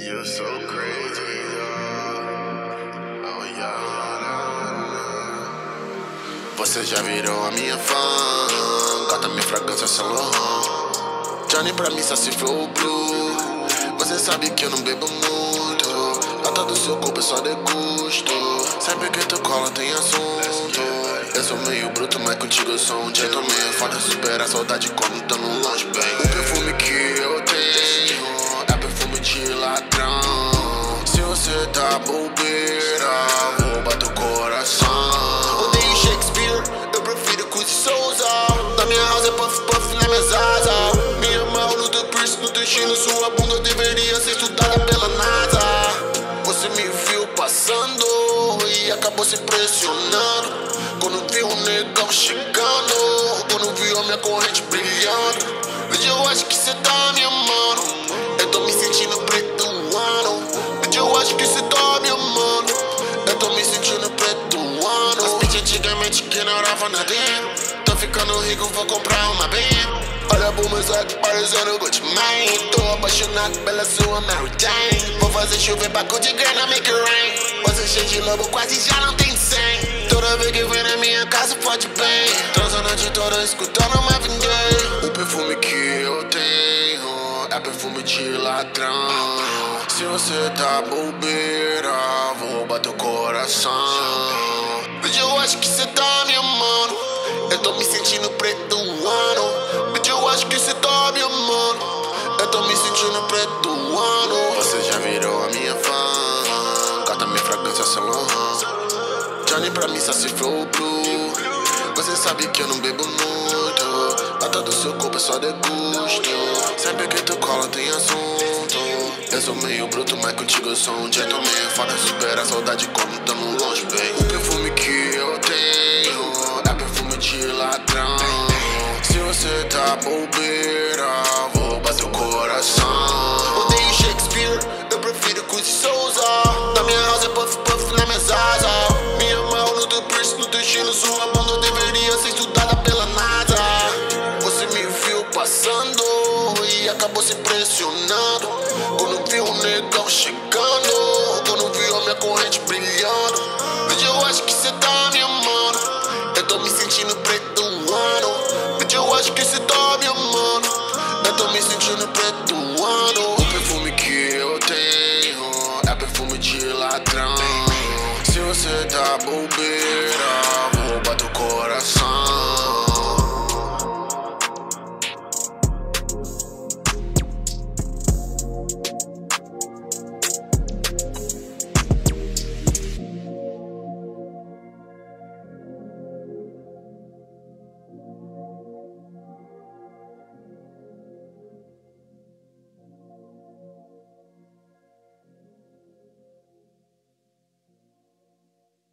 So crazy. Oh, yeah. Você já virou a minha fã. Gata minha fragrância Saint Laurent. Johnny pra mim só se for o blue. Você sabe que eu não bebo muito. Gata do seu corpo é só degusto. Sempre que tu cola tem assunto. Eu sou meio bruto, mas contigo eu sou um gentleman. Foda supera a saudade quando tamo longe, bem. Tá bobeira, rouba teu coração. Odeio Shakespeare, eu prefiro Cusi Souza. Na minha house é puff puff na minha zaza. Minha mão no teu piercing, no teu chino, sua bunda deveria ser estudada pela NASA. Você me viu passando e acabou se impressionando. Quando viu um negão chegando, quando viu a minha corrente brilhando. Tô ficando rico, vou comprar uma bem. Olha pro meus olhos parecendo Mane. Tô apaixonado pela sua Mary Jane. Vou fazer chover baco de grana, make it rain. Você cheio de lobo, quase já não tem 100 Toda vez que vem na minha casa, pode bem. Transa a noite toda, escutando Marvin Gaye O perfume que eu tenho É perfume de ladrão. Se você tá bobeira Vou roubar teu coração. Hoje eu acho que cê tá me tô me sentindo preto ano Bitch, eu acho que cê tá me amando Eu tô me sentindo preto ano Você já virou a minha fã. Gata minha fragrância Laurent Johnny pra mim só se for blue. Você sabe que eu não bebo muito. Gata do seu corpo é só degusto Sempre que tu cola tem assunto. Eu sou meio bruto, mas contigo eu sou um gentleman. Foda supera a saudade quando tamo longe, bem você tá bobeira Vou roubar seu coração. Odeio Shakespeare, eu prefiro Cusi Souza. Na minha house é puff puff na minha zaza. Minha mão no teu piercing, no teu estilo Sua bunda deveria ser estudada pela NASA. Você me viu passando e acabou se impressionando. Quando viu um negão chegando Quando viu a minha corrente brilhando. Hoje eu acho que cê tá me amando me sentindo preto ano O perfume que eu tenho É perfume de ladrão Se você tá bobeira